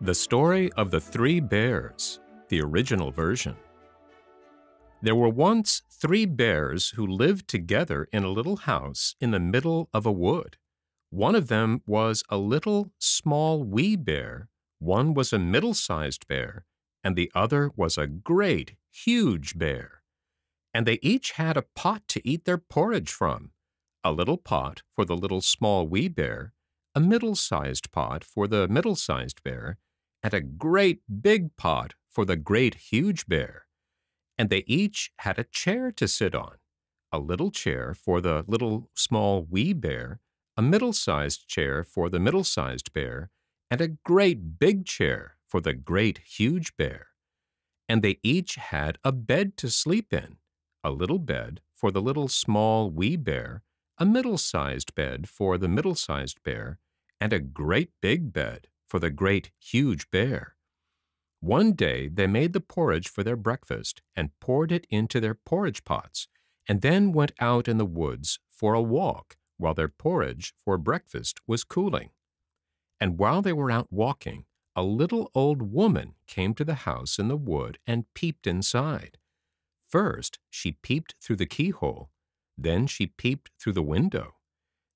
The Story of the Three Bears, the original version. There were once three bears who lived together in a little house in the middle of a wood. One of them was a little, small, wee bear, one was a middle sized bear, and the other was a great, huge bear. And they each had a pot to eat their porridge from a little pot for the little, small, wee bear, a middle sized pot for the middle sized bear, and a great big pot for the great huge bear. And they each had a chair to sit on a little chair for the little small wee bear, a middle sized chair for the middle sized bear, and a great big chair for the great huge bear. And they each had a bed to sleep in a little bed for the little small wee bear, a middle sized bed for the middle sized bear, and a great big bed for the great, huge bear. One day they made the porridge for their breakfast and poured it into their porridge pots, and then went out in the woods for a walk while their porridge for breakfast was cooling. And while they were out walking, a little old woman came to the house in the wood and peeped inside. First, she peeped through the keyhole, then she peeped through the window.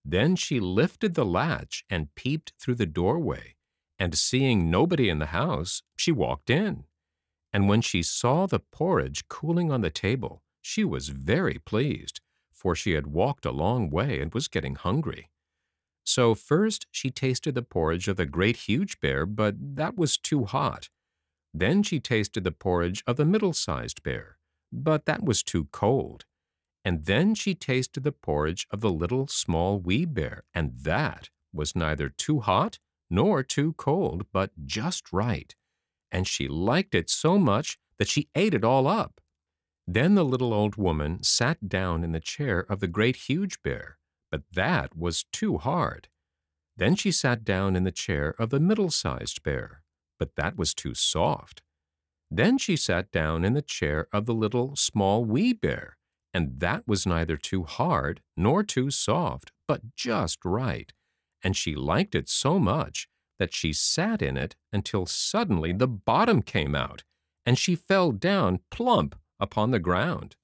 Then she lifted the latch and peeped through the doorway and seeing nobody in the house, she walked in. And when she saw the porridge cooling on the table, she was very pleased, for she had walked a long way and was getting hungry. So first she tasted the porridge of the great huge bear, but that was too hot. Then she tasted the porridge of the middle-sized bear, but that was too cold. And then she tasted the porridge of the little small wee bear, and that was neither too hot nor too cold, but just right, and she liked it so much that she ate it all up. Then the little old woman sat down in the chair of the great huge bear, but that was too hard. Then she sat down in the chair of the middle sized bear, but that was too soft. Then she sat down in the chair of the little small wee bear, and that was neither too hard nor too soft, but just right and she liked it so much that she sat in it until suddenly the bottom came out, and she fell down plump upon the ground.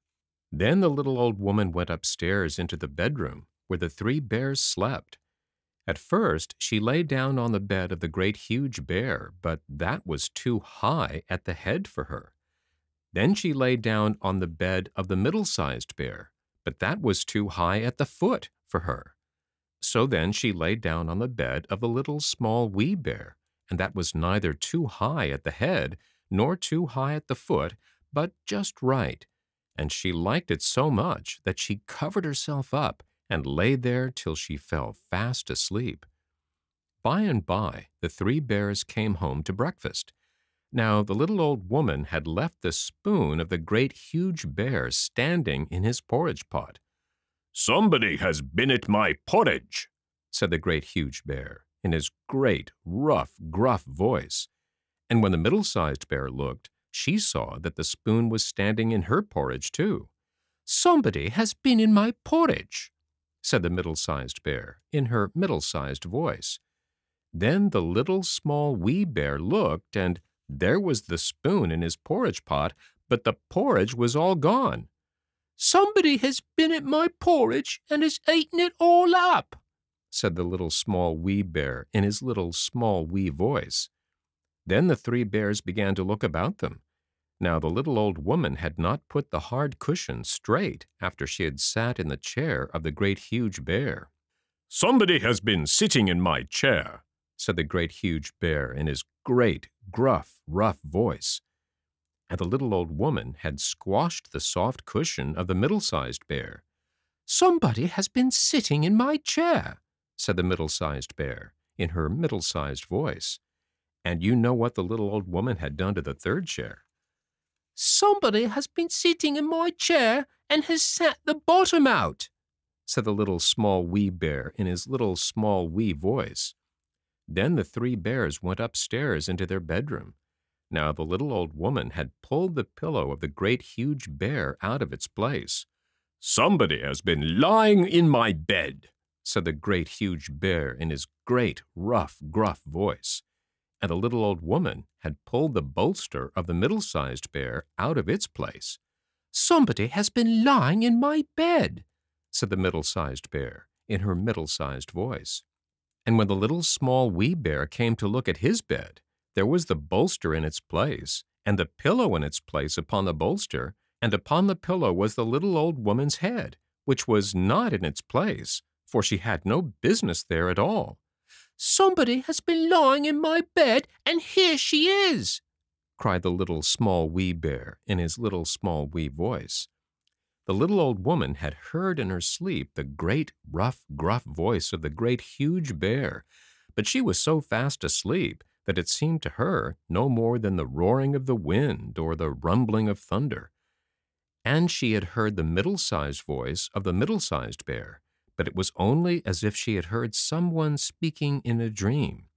Then the little old woman went upstairs into the bedroom where the three bears slept. At first she lay down on the bed of the great huge bear, but that was too high at the head for her. Then she lay down on the bed of the middle sized bear, but that was too high at the foot for her. So then she lay down on the bed of the little small wee bear, and that was neither too high at the head nor too high at the foot, but just right. And she liked it so much that she covered herself up and lay there till she fell fast asleep. By and by, the three bears came home to breakfast. Now the little old woman had left the spoon of the great huge bear standing in his porridge pot. Somebody has been at my porridge, said the great huge bear in his great, rough, gruff voice. And when the middle-sized bear looked, she saw that the spoon was standing in her porridge too. Somebody has been in my porridge, said the middle-sized bear in her middle-sized voice. Then the little small wee bear looked, and there was the spoon in his porridge pot, but the porridge was all gone. Somebody has been at my porridge and has eaten it all up, said the little small wee bear in his little small wee voice. Then the three bears began to look about them. Now the little old woman had not put the hard cushion straight after she had sat in the chair of the great huge bear. Somebody has been sitting in my chair, said the great huge bear in his great, gruff, rough voice and the little old woman had squashed the soft cushion of the middle-sized bear. Somebody has been sitting in my chair, said the middle-sized bear in her middle-sized voice. And you know what the little old woman had done to the third chair. Somebody has been sitting in my chair and has sat the bottom out, said the little small wee bear in his little small wee voice. Then the three bears went upstairs into their bedroom now the little old woman had pulled the pillow of the great huge bear out of its place. Somebody has been lying in my bed, said the great huge bear in his great rough, gruff voice. And the little old woman had pulled the bolster of the middle sized bear out of its place. Somebody has been lying in my bed, said the middle sized bear in her middle sized voice. And when the little small wee bear came to look at his bed, there was the bolster in its place, and the pillow in its place upon the bolster, and upon the pillow was the little old woman's head, which was not in its place, for she had no business there at all. Somebody has been lying in my bed, and here she is, cried the little small wee bear in his little small wee voice. The little old woman had heard in her sleep the great, rough, gruff voice of the great, huge bear, but she was so fast asleep that it seemed to her no more than the roaring of the wind or the rumbling of thunder. And she had heard the middle sized voice of the middle sized bear, but it was only as if she had heard someone speaking in a dream.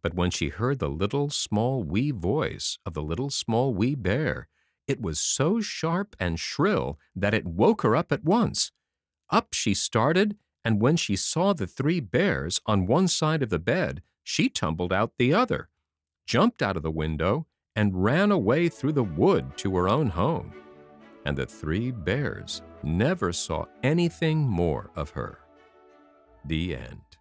But when she heard the little small wee voice of the little small wee bear, it was so sharp and shrill that it woke her up at once. Up she started, and when she saw the three bears on one side of the bed, she tumbled out the other, jumped out of the window, and ran away through the wood to her own home. And the three bears never saw anything more of her. The end.